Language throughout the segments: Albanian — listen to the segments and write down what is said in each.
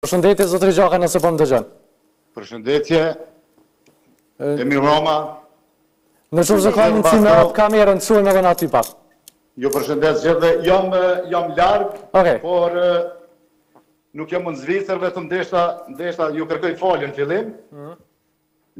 Përshëndetje zotri Xhaka nëse po më dëgjon. Përshëndetje. Emi Roma. Në qoftë se ka mundësi me hap kamerën, të shohim edhe ne ty pak. Ju përshëndes gjithve. Jam jam larg, okay. por nuk jam në Zvicër, vetëm deshta, deshta ju kërkoj falje në fillim. Mm.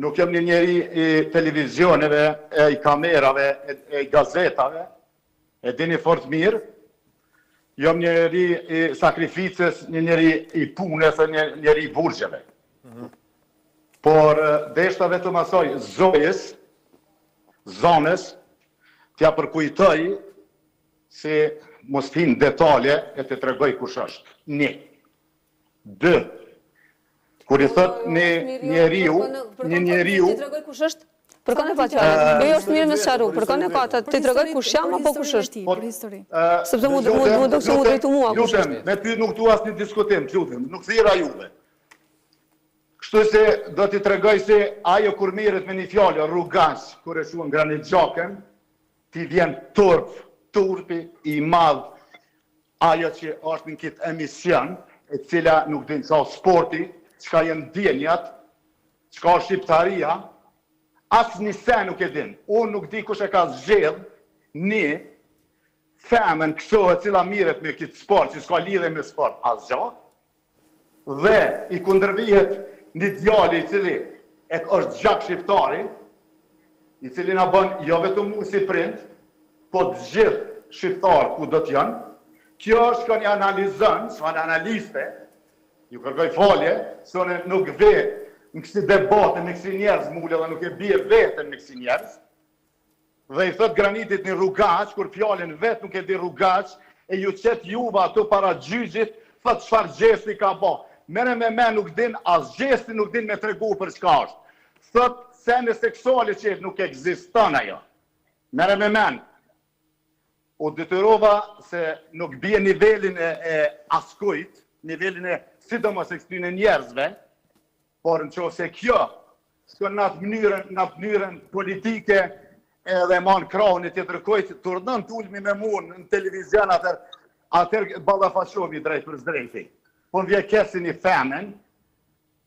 Nuk jam një njeri i televizioneve, e i kamerave, e, e i gazetave. E dini fort mirë, jam një njeri i sakrificës, një njeri i punës, një njeri i burgjeve. Mhm. Por, deshta vetëm asoj, zojës, zonjës, t'ia përkujtoj se mos t'hi n'detale e të tregoj kush është. Një. Dë. Kur i thot një njeriu, një njeriu, t'i tregoj kush është? Për kanë ka çfarë? Po jo është mirë me çfarë? Për kanë ka të t'i tregoj kush jam apo kush është? Për histori. Sepse mund të mund të thonë drejtu mua kush është. Me ty nuk dua asnjë diskutim, lutem, nuk thirra juve. Kështu se do t'i tregoj se ajo kur merret me një fjalë rrugash, kur e shan Granit Xhakën, T'i vjen turp, turpi i madh ajo që është në këtë emision, e cila nuk din çka është sporti, çka janë ndjenjat, çka është shqiptaria, asnjë sen nuk e din. Unë nuk di kush e ka zgjedh një femën kso e cila mirret me këtë sport, që s'ka lidhje me sport asgjë, Dhe i kundërvihet një djali i cili është gjak shqiptari, i cili na bën jo vetëm mua si prind, po të gjithë shqiptarët kudo të jenë. Kjo është kënd analizon, çfarë analiste, ju kërkoj falje, se unë nuk vij në kësi debate me kësi njerëz, më ul edhe nuk e bie veten me kësi njerëz, Dhe i thot Granitit një rrugaç kur fjalën vet nuk e di rrugaç e ju qet juve aty para gjyqit thot çfar gjesti ka ba merre me men nuk din as gjesti nuk din me tregu për çka është thot sene seksuale që nuk ekziston ajo merre me men u detyrova se nuk bie nivelin e askujt nivelin e sidomos e ktyne njerzve. Por në qoftë se kjo shkon në atë mënyrë, në atë mënyrë politike, edhe man krahun e tjetër kujt, t'urdhnon t'ulmi me mua në televizion atëherë atëherë ballafaqohemi drejt për së drejti. Po një kësi femën,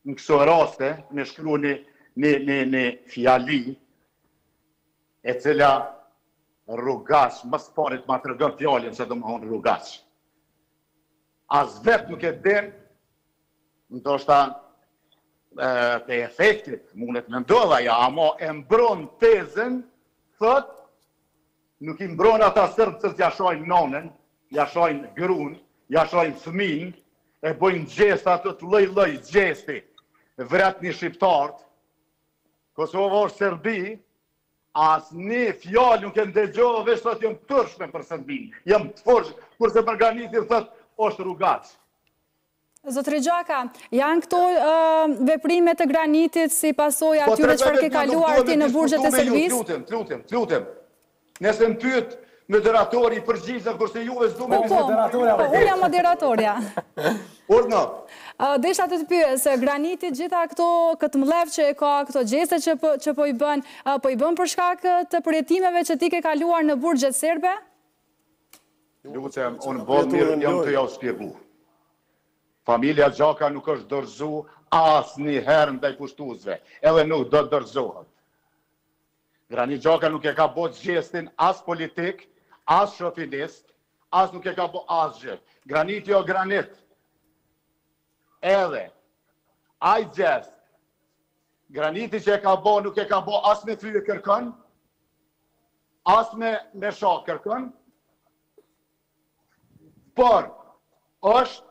në këso raste, me shkru një, një, një, një fjali, e cila rrugaç, më së parit ma tregon fjalën, ç'do me thonë rrugaç. As vetë nuk e din, ndoshta te efektit, mundet me ndodh ajo, ama e mbron tezën, thotë, nuk i mbron ata serbët që ja shajnë nanën, ja shajnë grunë, ja shajnë fmijën, e bëjnë gjesta ato të lloj lloj gjesti, vritni shqiptarët, Kosova është Serbi, Asnji fjalë nuk e ndegjova veç thotë jam turpshme për Serbinë jam turpsh kurse për Granitin thotë osht rrugaç. Zotri Xhaka, janë këto veprime të Granitit si pasojë e atyre çfarë ke kaluar ti në burgjet e Serbisë? Unë nuk dua me diskutu me ju, t'lutem, t'lutem, t'lutem. Nëse më pyet moderatori i përgjigjem kurse juve s'du me bisedu me ju. Po po, unë jam moderatorja. Urdhno. Desha të të pyes, Graniti gjitha këto këtë mllef që e ka, këto gjeste që po që po i bën, po i bën për shkak të përjetimeve që ti ke kaluar në burgjet serbe? T'lutem, unë boll mirë jam të jau shpjegu. Familja Xhaka nuk është dorëzu asnjëherë ndaj pushtuesve, edhe nuk do të dorëzohet. Granit Xhaka nuk e ka bo gjestin as politik, as shofinist, as nuk e ka bo asgjë. Graniti o Granit. Edhe, aj gjest, Graniti që e ka bo nuk e ka bo as me fye kërkon, as me, me sha kërkon, Por, është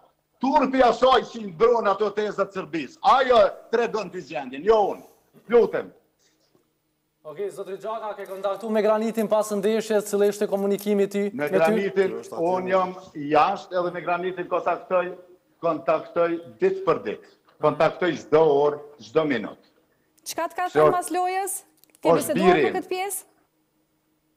turpi asaj që i mbron ato tezat e Serbisë. Ajo tregon atë gjendjen, jo unë. T'lutem. Okej, zotri Xhaka, ke kontaktu me Granitin pas ndeshjes, cili ishte komunikimi i tij me ty? Me Granitin, unë jam jashtë edhe me Granitin kontaktoj, kontaktoj ditë për ditë. Kontaktoj çdo orë, çdo minutë. Çka të ka thënë pas lojës? Ke biseduar për këtë pjesë?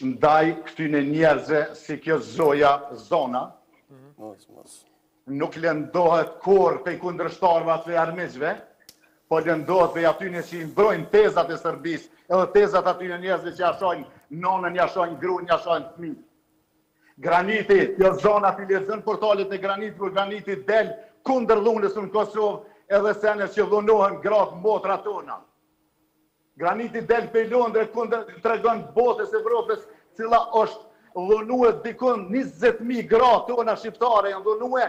Ndaj këtyne njerëzve si kjo zoja Zana nuk lëndohet kurrë prej kundërshtarëve as prej armiqve, po lëndohet prej atyne që i mbrojnë tezat e Serbisë edhe tezat e atyne njerëzve që ja shajnë nanën, ja shajnë grunë, ja shajnë fëmijët. Graniti, kjo Zana t'i lexon portalet e Granit kur Graniti del kundër dhunës në Kosovë edhe sene që dhunohen gratë motrat tona. Graniti del prej Londres kundër i tregon botës Evropës cila është dhunue, dikun njëzet mijë gra tona shqiptare janë dhunue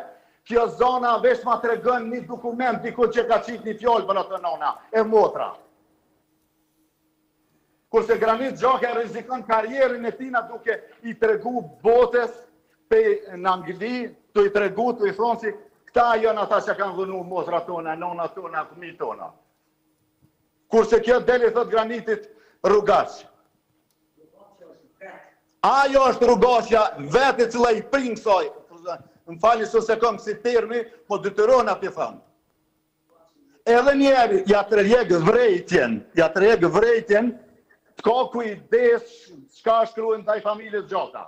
kjo Zana veç ma tregon një dokument dikun që ka qit një fjalë për ato nëna e motra kurse Granit Xhaka e rrezikon karrierën e tina duke i tregu botës pej në Angli tu i tregu tu i thonë si këta janë ata që kanë dhunu motra tona, nona tona, fëmi tona. Kurse kjo del i thotë granitit rrugaç. Ajo është rrugaçja vetë e cila i prin kësaj, më falni se s'e kom si termin, po detyrohna t'i them. Edhe një herë ja treg vërejtjen, ja treg vërejtjen, t'ka kujdes çka shkrun ndaj familjes Xhaka.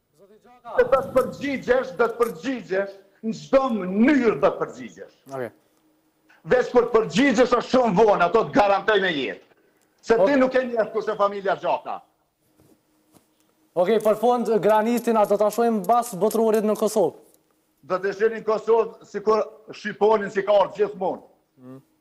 Zoti Xhaka, do të përgjigjesh, do të përgjigjesh, në çdo mënyrë do të përgjigjesh. Okej. Veç kur të përgjigjesh është shumë vonë, ato të garantoj me jetë. Se ti nuk e njeh kush është familja Xhaka. Okej, për fund Granitin a do ta shohim bas Botërorit në Kosovë? Do ta shihni në Kosovë sikur shqiponjën si ka ardhur gjithmonë.